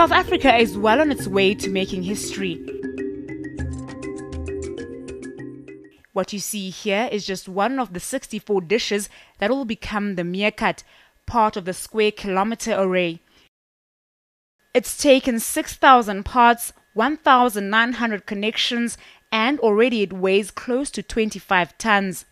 South Africa is well on its way to making history. What you see here is just one of the 64 dishes that will become the meerkat, part of the square kilometer array. It's taken 6,000 parts, 1,900 connections, and already it weighs close to 25 tons.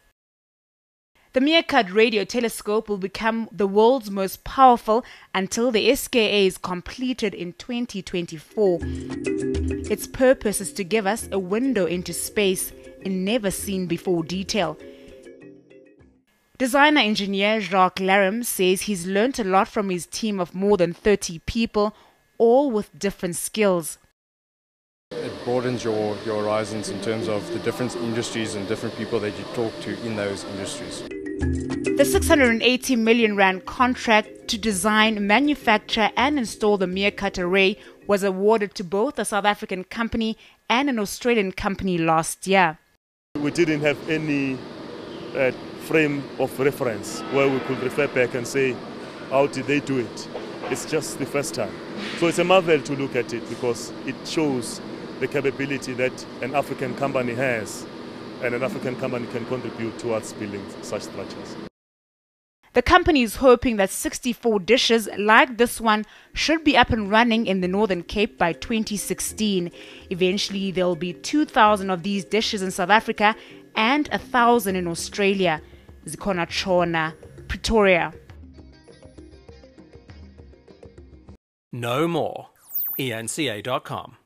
The Meerkat radio telescope will become the world's most powerful until the SKA is completed in 2024. Its purpose is to give us a window into space in never seen before detail. Designer engineer Jacques Larim says he's learnt a lot from his team of more than 30 people, all with different skills. It broadens your, your horizons in terms of the different industries and different people that you talk to in those industries. The 680 million rand contract to design, manufacture, and install the Meerkat array was awarded to both a South African company and an Australian company last year. We didn't have any uh, frame of reference where we could refer back and say, how did they do it? It's just the first time. So it's a marvel to look at it because it shows the capability that an African company has and an African company can contribute towards building such structures. The company is hoping that 64 dishes like this one should be up and running in the Northern Cape by 2016. Eventually, there will be 2,000 of these dishes in South Africa and 1,000 in Australia. Zikhona Chona, Pretoria. No more. ENCA.com.